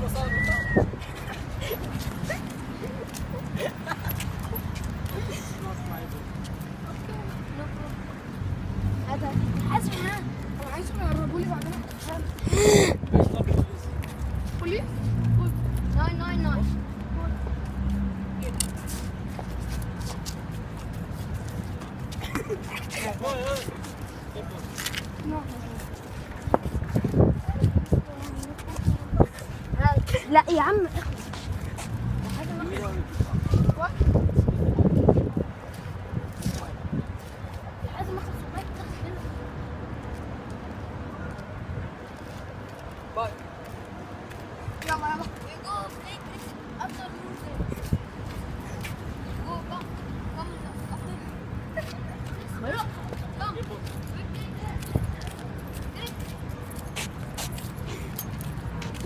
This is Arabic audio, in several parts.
salva, salva, salva. Police? não. nein, nein. Geht. No. لا يا عم. يلا يلا.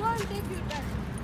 And take your time.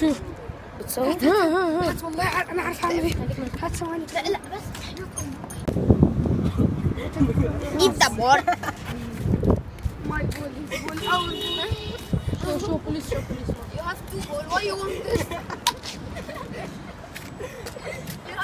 شو بتصور؟ هات والله عارف- أنا عارف اعمل إيه هات ثواني لا لا بس the ball. ماي بول هيز بول شو شو بوليس شو بوليس You have two ball. Why you want this?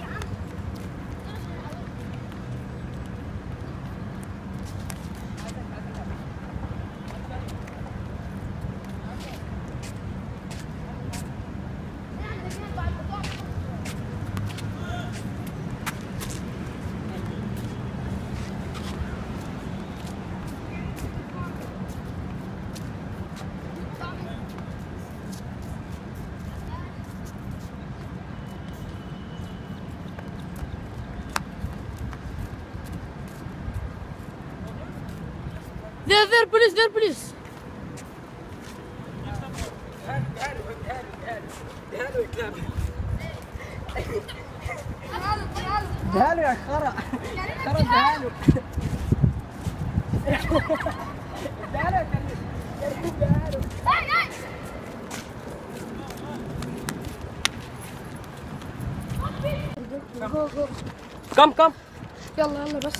there police تعالوا تعالوا تعالوا تعالوا يا كلاب تعالوا يا خرا خرا تعالوا تعالوا يا كلب تعالوا جو جو. كم كم؟ يلا يلا بس.